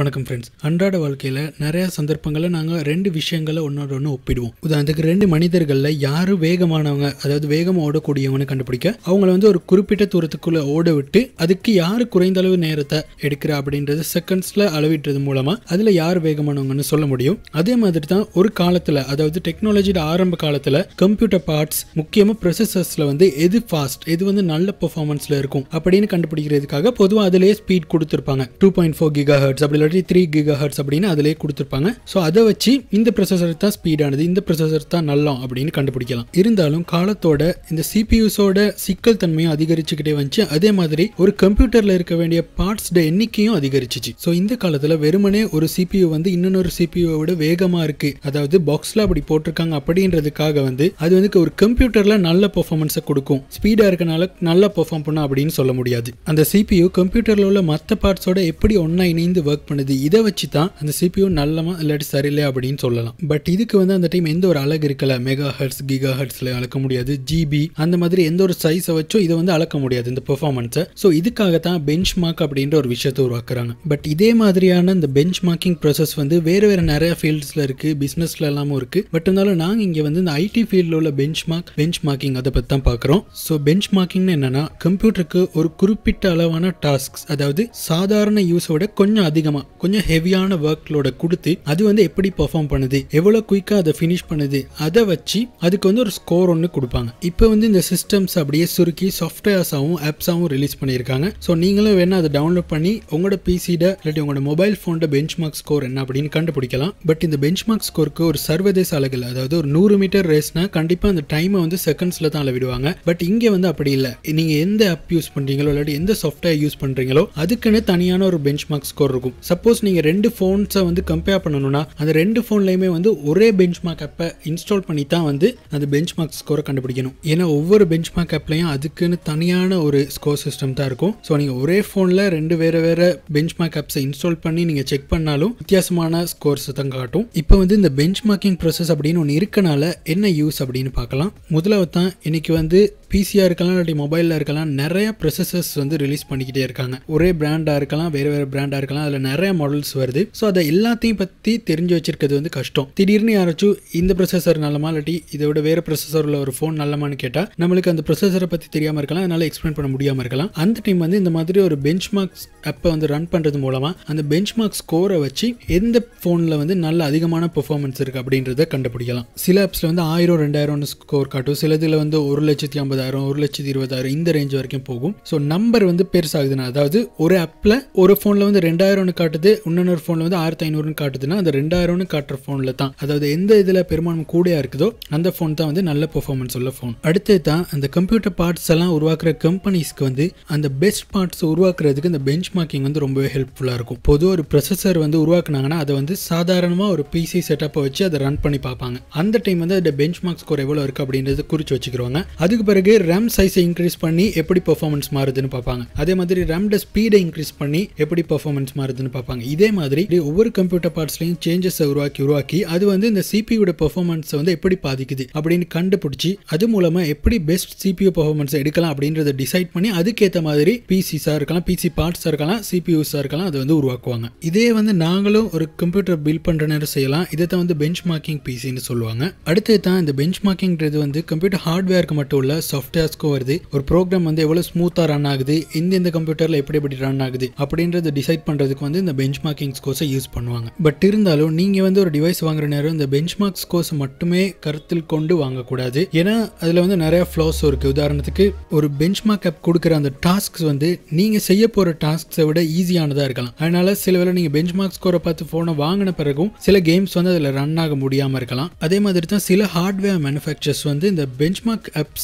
வணக்கம் ஃப்ரெண்ட்ஸ் அன்றாட வாழ்க்கையில் நிறைய சந்தர்ப்பங்களில் நாங்கள் ரெண்டு விஷயங்களை ஒன்றோட ஒன்று ஒப்பிடுவோம். உதாரணத்துக்கு ரெண்டு மனிதர்களில் யார் வேகமானவங்க அதாவது வேகமாக ஓடக்கூடியவங்க கண்டுபிடிக்க அவங்கள வந்து ஒரு குறிப்பிட்ட தூரத்துக்குள்ளே ஓட விட்டு அதுக்கு யார் குறைந்த அளவு நேரத்தை எடுக்கிற அப்படின்றது செகண்ட்ஸில் அளவிடுறது மூலமாக அதில் யார் வேகமானவங்கன்னு சொல்ல முடியும். அதே மாதிரி தான் ஒரு காலத்தில் அதாவது டெக்னாலஜியோட ஆரம்ப காலத்தில் கம்ப்யூட்டர் பார்ட்ஸ் முக்கியமாக ப்ரொசஸர்ஸில் வந்து எது ஃபாஸ்ட் எது வந்து நல்ல பெர்ஃபார்மன்ஸில் இருக்கும் அப்படின்னு கண்டுபிடிக்கிறதுக்காக பொதுவாக அதிலே ஸ்பீட் கொடுத்துருப்பாங்க. Two point four giga hertz அப்படி இல்லாட்டி த்ரீ கிகா ஹர்ட்ஸ் அப்படின்னு அதிலே கொடுத்துருப்பாங்க. ஸோ அதை வச்சு இந்த ப்ரொசஸர் தான் ஸ்பீடானது இந்த ப்ரொசஸர் தான் நல்லம் அப்படின்னு கண்டுபிடிக்கலாம். இருந்தாலும் காலத்தோட இந்த சிபியூஸோட சிக்கல் தன்மையும் அதிகரிச்சுக்கிட்டே வந்துச்சு. அதே மாதிரி ஒரு கம்ப்யூட்டரில் இருக்க வேண்டிய பார்ட்ஸ் எண்ணிக்கையும் அதிகரிச்சிச்சு. ஸோ இந்த காலத்தில் வெறுமனே ஒரு சிபியூ வந்து இன்னொரு சிபியூவை விட வேகமாக இருக்குது அதாவது பாக்ஸில் அப்படி போட்டிருக்காங்க அப்படின்றதுக்காக வந்து அது வந்து ஒரு கம்ப்யூட்டரில் நல்ல பர்ஃபார்மன்ஸை கொடுக்கும். ஸ்பீடாக இருக்கனால நல்லா பர்ஃபார்ம் பண்ணும் அப்படின்னு சொல்ல முடியாது. அந்த சிபியூ கம்ப்யூட்டரில் உள்ள மற்ற பார்ட்ஸோட எப்படி ஒன்றா இணைந்து ஒர்க் பண்ணுது இதை வச்சு தான் அந்த சிபியூ நல்லமா இல்லாட்டி சரியில்லை அப்படின்னு சொல்லலாம். பட் இதுக்கு வந்து அந்த டைம் எந்த ஒரு அழகு இருக்கல. மெகா ஹர்ட்ஸ் கிகா ஹர்ட்ஸ்ல அளக்க முடியாது. ஜிபி அந்த மாதிரி எந்த ஒரு சைஸை வச்சோ இதை வந்து அளக்க முடியாது இந்த பெர்ஃபார்மன்ஸை ஸோ இதுக்காக தான் பெஞ்ச் மார்க் அப்படின்ற ஒரு விஷயத்தை உருவாக்குறாங்க. பட் இதே மாதிரியான இந்த பெஞ்ச் மார்க்கிங் ப்ராசஸ் வந்து வேறு வேறு நிறைய ஃபீல்ட்ஸில் இருக்குது பிஸ்னஸில் எல்லாமும் இருக்குது பட் இருந்தாலும் நாங்கள் இங்கே வந்து இந்த ஐடி ஃபீல்டில் உள்ள பெஞ்ச் மார்க் பெஞ்ச் மார்க்கிங் அதை பற்றி தான் பார்க்குறோம் ஸோ பெஞ்ச் மார்க்கிங்னு என்னன்னா கம்ப்யூட்டருக்கு ஒரு குறிப்பிட்ட அளவான டாஸ்க்ஸ் அதாவது சாதாரண யூஸோட கொஞ்சம் அதிகமாக கொஞ்சம் ஹெவியான ஒர்க்லோட கொடுத்து அது வந்து எப்படி பெர்ஃபார்ம் பண்ணுது எவ்வளோ குயிக்காக அதை ஃபினிஷ் பண்ணுது அதை வச்சு அதுக்கு வந்து ஒரு ஸ்கோர் ஒன்று கொடுப்பாங்க. இப்போ வந்து இந்த சிஸ்டம்ஸ் அப்படியே சுருக்கி சாஃப்ட்வேர்ஸாகவும் ஆப்ஸாகவும் ரிலீஸ் பண்ணியிருக்காங்க. ஸோ நீங்களும் வேணால் அதை டவுன்லோட் பண்ணி உங்களோட பிசிட இல்லாட்டி உங்களோட மொபைல் ஃபோனோட பெஞ்ச் மார்க் ஸ்கோர் என்ன அப்படின்னு கண்டுபிடிக்கலாம். பட் இந்த பெஞ்ச் மார்க் ஸ்கோருக்கு ஒரு சர்வதேச அளவில் அதாவது ஒரு நூறு மீட்டர் ரேஸ்னா கண்டிப்பாக அந்த டைமை வந்து செகண்ட்ஸில் தான் அளவிடுவாங்க. பட் இங்கே வந்து அப்படி இல்லை. நீங்கள் எந்த ஆப் யூஸ் பண்ணுறீங்களோ இல்லாட்டி எந்த சாஃப்ட்வேர் யூஸ் பண்ணுறீங்களோ அதுக்குன்னு தனியான ஒரு பெஞ்ச் மார்க் ஸ்கோர் இருக்கும். சப்போஸ் நீங்கள் ரெண்டு ஃபோன்ஸை வந்து கம்பேர் பண்ணணும்னா அந்த ரெண்டு ஃபோன்லையுமே வந்து ஒரே பெஞ்ச் மார்க் ஆப்பை இன்ஸ்டால் பண்ணி தான் வந்து அந்த பெஞ்ச் மார்க் ஸ்கோரை கண்டுபிடிக்கணும். ஏன்னா ஒவ்வொரு பெஞ்ச் மார்க் ஆப்லையும் அதுக்குன்னு தனியான ஒரு ஸ்கோர் சிஸ்டம் தான் இருக்கும். ஸோ நீங்கள் ஒரே ஃபோனில் ரெண்டு வேறு வேறு பெஞ்ச் மார்க் ஆப்ஸை இன்ஸ்டால் பண்ணி நீங்கள் செக் பண்ணாலும் வித்தியாசமான ஸ்கோர்ஸ் தான் காட்டும். இப்போ வந்து இந்த பெஞ்ச் மார்க்கிங் ப்ராசஸ் அப்படின்னு ஒன்று இருக்கனால என்ன யூஸ் அப்படின்னு பார்க்கலாம். முதலாவது தான் இன்னைக்கு வந்து பிசியாக இருக்கலாம் இல்லாட்டி மொபைலில் இருக்கலாம் நிறைய ப்ரொசஸர்ஸ் வந்து ரிலீஸ் பண்ணிக்கிட்டே இருக்காங்க. ஒரே பிராண்டாக இருக்கலாம் வேறு வேறு பிராண்டாக இருக்கலாம் அதில் நிறைய மாடல்ஸ் வருது. ஸோ அதை எல்லாத்தையும் பற்றி தெரிஞ்சு வச்சிருக்கிறது வந்து கஷ்டம். திடீர்னு யாராச்சும் இந்த ப்ரொசஸர் நல்லமா இல்லாட்டி இதை விட வேறு ப்ரொசஸர் உள்ள ஒரு ஃபோன் நல்லமான்னு கேட்டால் நம்மளுக்கு அந்த ப்ரொசஸரை பற்றி தெரியாமல் இருக்கலாம் அதனால் எக்ஸ்பிளைன் பண்ண முடியாமல் இருக்கலாம். அந்த டைம் வந்து இந்த மாதிரி ஒரு பெஞ்ச் மார்க்ஸ் அப்போ வந்து ரன் பண்ணுறது மூலமாக அந்த பெஞ்ச் மார்க் ஸ்கோரை வச்சு எந்த ஃபோனில் வந்து நல்ல அதிகமான பெர்ஃபார்மன்ஸ் இருக்குது அப்படின்றத கண்டுபிடிக்கலாம். சில ஆப்ஸில் வந்து ஆயிரம் ரெண்டாயிரம்னு ஸ்கோர் காட்டும். சிலதில் வந்து ஒரு லட்சத்தி ஐம்பது இருபதாயிரம் ஒரு லட்சத்தி இருபதாயிரம் இந்த ரேஞ்ச் வரைக்கும் போகும். ஸோ நம்பர் வந்து பெருசாகுதுன்னா அதாவது ஒரு ஆப்பில் ஒரு ஃபோனில் வந்து ரெண்டாயிரம்னு காட்டுது இன்னொரு ஃபோனில் வந்து ஆயிரத்தி ஐநூறுன்னு காட்டுதுன்னா அந்த ரெண்டாயிரம்னு காட்டுற ஃபோனில் தான். அதாவது எந்த இதில் பெருமானம் கூட இருக்குதோ அந்த ஃபோன் தான் வந்து நல்ல பெர்ஃபார்மன்ஸ் உள்ள ஃபோன் அடுத்து தான் அந்த கம்ப்யூட்டர் பார்ட்ஸ் எல்லாம் உருவாக்குற கம்பெனிஸ்க்கு வந்து அந்த பெஸ்ட் பார்ட்ஸ் உருவாக்குறதுக்கு இந்த பெஞ்ச் மார்க்கிங் வந்து ரொம்பவே ஹெல்ப்ஃபுல்லாக இருக்கும். பொதுவாக ஒரு ப்ரொசஸர் வந்து உருவாக்குனாங்கன்னா அதை வந்து சாதாரணமாக ஒரு பிசி செட்டப்பை வச்சு அதை ரன் பண்ணி பார்ப்பாங்க. அந்த டைம் வந்து அதோட பெஞ்ச் மார்க் ஸ்கோர் எவ்வளோ இருக்குது அப்படின்றத குறித்து வச்சுக்கிறோங்க அதுக்கு பிறகு ரேம் சைஸை இன்க்ரீஸ் பண்ணி எப்படி பெர்ஃபார்மன்ஸ் மாறுதுன்னு பார்ப்பாங்க. அதே மாதிரி ரேம்ட ஸ்பீடை இன்க்ரீஸ் பண்ணி எப்படி பெர்ஃபார்மன்ஸ் மாறுதுன்னு பார்ப்பாங்க. இதே மாதிரி ஒவ்வொரு கம்ப்யூட்டர் பார்ட்ஸ்லையும் சேஞ்சஸை உருவாக்கி உருவாக்கி அது வந்து இந்த சிபியோட பெர்ஃபார்மன்ஸை வந்து எப்படி பாதிக்குது அப்படின்னு கண்டுபிடிச்சி அது மூலமாக எப்படி பெஸ்ட் சிபியூ பெர்ஃபார்மன்ஸ் எடுக்கலாம் அப்படின்றத டிசைட் பண்ணி அதுக்கேற்ற மாதிரி பிசிஸாக இருக்கலாம் பிசி பார்ட்ஸாக இருக்கலாம் சிபியூஸாக இருக்கலாம் அதை வந்து உருவாக்குவாங்க. இதே வந்து நாங்களும் ஒரு கம்ப்யூட்டர் பில்ட் பண்ணுற நேரம் செய்யலாம். இதை தான் வந்து பெஞ்ச் மார்க்கிங் பிசின்னு சொல்லுவாங்க. அடுத்து தான் இந்த பெஞ்ச் மார்க்கிங்கிறது வந்து கம்ப்யூட்டர் ஹார்ட்வேருக்கு மட்டும் இல்லை சாஃப்ட்வேர்ஸ்க்கும் வருது. ஒரு ப்ரோக்ராம் வந்து எவ்வளோ ஸ்மூத்தாக ரன் ஆகுது எந்தெந்த கம்ப்யூட்டரில் எப்படி எப்படி ரன் ஆகுது அப்படின்றத டிசைட் பண்ணுறதுக்கு வந்து இந்த பெஞ்ச் மார்க்கிங் ஸ்கோர்ஸை யூஸ் பண்ணுவாங்க. பட் இருந்தாலும் நீங்கள் வந்து ஒரு டிவைஸ் வாங்குற நேரம் இந்த பெஞ்ச் மார்க் ஸ்கோர்ஸ் மட்டுமே கருத்தில் கொண்டு வாங்கக்கூடாது. ஏன்னா அதில் வந்து நிறைய ஃப்ளாஸும் இருக்குது உதாரணத்துக்கு ஒரு பெஞ்ச் மார்க் ஆப் கொடுக்குற அந்த டாஸ்க்ஸ் வந்து நீங்கள் செய்ய போகிற டாஸ்க்ஸை விட ஈஸியானதாக இருக்கலாம். அதனால சில வேளை நீங்கள் பெஞ்ச் மார்க் ஸ்கோரை பார்த்து ஃபோனை வாங்கின பிறகும் சில கேம்ஸ் வந்து அதில் ரன் ஆக முடியாமல் இருக்கலாம். அதே மாதிரி தான் சில ஹார்ட்வேர் மேனுஃபேக்சர்ஸ் வந்து இந்த பெஞ்ச் மார்க் ஆப்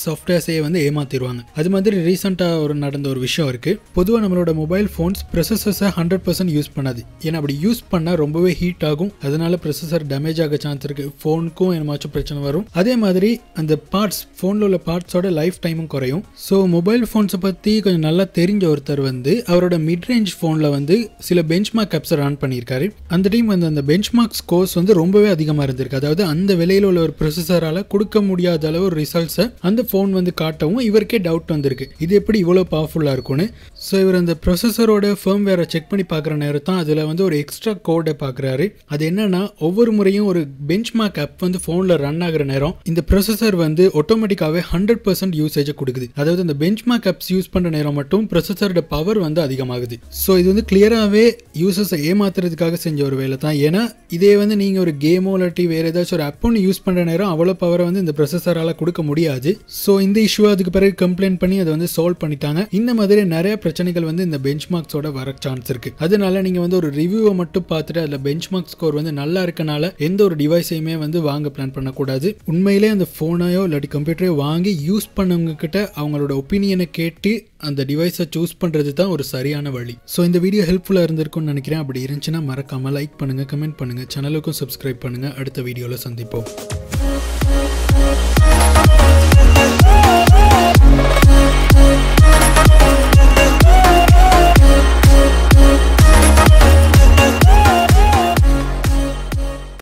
சாஃப்ட்வேர்ஸையே வந்து ஏமாத்திடுவாங்க. அது மாதிரி ரீசெண்டாக ஒரு நடந்த ஒரு விஷயம் இருக்குது பொதுவாக நம்மளோட மொபைல் ஃபோன்ஸ் ப்ரொசஸர்ஸை ஹண்ட்ரட் பர்சன்ட் யூஸ் பண்ணாது. ஏன்னா அப்படி யூஸ் பண்ணால் ரொம்பவே ஹீட் ஆகும். அதனால ப்ரொசஸர் டேமேஜ் ஆக சான்ஸ் இருக்குது ஃபோனுக்கும் என்னமாச்சும் பிரச்சனை வரும். அதே மாதிரி அந்த பார்ட்ஸ் ஃபோனில் உள்ள பார்ட்ஸோட லைஃப் டைமும் குறையும். ஸோ மொபைல் ஃபோன்ஸை பற்றி கொஞ்சம் நல்லா தெரிஞ்ச ஒருத்தர் வந்து அவரோட மிட் ரேஞ்ச் ஃபோனில் வந்து சில பெஞ்ச் மார்க் ஆப்ஸை ரன் பண்ணியிருக்காரு. அந்த டைம் வந்து அந்த பெஞ்ச் மார்க் ஸ்கோர்ஸ் வந்து ரொம்பவே அதிகமாக இருந்திருக்கு. அதாவது அந்த விலையில் உள்ள ஒரு ப்ரொசஸரால் கொடுக்க முடியாத அளவு ஒரு ரிசல்ட்ஸை அந்த ஃபோன் வந்து காட்டவும் இவருக்கே டவுட் வந்திருக்கு. இது எப்படி இவ்வளோ பவர்ஃபுல்லாக இருக்கும்னு? ஸோ இவர் அந்த ப்ரொசஸரோட ஃபேம் வேற செக் பண்ணி பார்க்குற நேரம் தான் அதில் வந்து ஒரு எக்ஸ்ட்ரா கோடை பார்க்குறாரு. அது என்னன்னா ஒவ்வொரு முறையும் ஒரு பெஞ்ச் மார்க் ஆப் வந்து ஃபோனில் ரன் ஆகிற நேரம் இந்த ப்ரொசஸர் வந்து ஆட்டோமேட்டிக்காகவே ஹண்ட்ரட் பர்சன்ட் யூசேஜை கொடுக்குது. அதாவது அந்த பெஞ்ச் மார்க் ஆப்ஸ் யூஸ் பண்ணுற நேரம் மட்டும் ப்ரொசஸரோட பவர் வந்து அதிகமாகுது. ஸோ இது வந்து கிளியராகவே யூசர்ஸை ஏமாத்துறதுக்காக செஞ்ச ஒரு வேலை தான். ஏன்னா இதே வந்து நீங்கள் ஒரு கேமோ இல்லாட்டி வேறு ஏதாச்சும் ஒரு ஆப் ஒன்று யூஸ் பண்ணுற நேரம் அவ்வளோ பவரை வந்து இந்த ப்ரொசஸரால் கொடுக்க முடியாது. ஸோ இந்த இஷ்யூ அதுக்கு பிறகு கம்ப்ளைண்ட் பண்ணி அதை வந்து சால்வ் பண்ணிட்டாங்க. இந்த மாதிரி நிறைய பிரச்சனைகள் வந்து இந்த பெஞ்ச் மார்க்ஸோட வர சான்ஸ் இருக்கு. அதனால நீங்கள் வந்து ஒரு ரிவ்யூவை மட்டும் பார்த்துட்டு அதில் பெஞ்ச் மார்க் ஸ்கோர் வந்து நல்லா இருக்கனால எந்த ஒரு டிவைஸையுமே வந்து வாங்க பிளான் பண்ணக்கூடாது. உண்மையிலே அந்த ஃபோனையோ இல்லாட்டி கம்ப்யூட்டரையோ வாங்கி யூஸ் பண்ணவங்க கிட்ட அவங்களோட ஒப்பீனியனை கேட்டு அந்த டிவைஸை சூஸ் பண்ணுறது தான் ஒரு சரியான வழி. ஸோ இந்த வீடியோ ஹெல்ப்ஃபுல்லாக இருந்திருக்கும்னு நினைக்கிறேன். அப்படி இருந்துச்சுன்னா மறக்காமல் லைக் பண்ணுங்கள் கமெண்ட் பண்ணுங்கள் சேனலுக்கும் சப்ஸ்கிரைப் பண்ணுங்கள் அடுத்த வீடியோவில் சந்திப்போம்.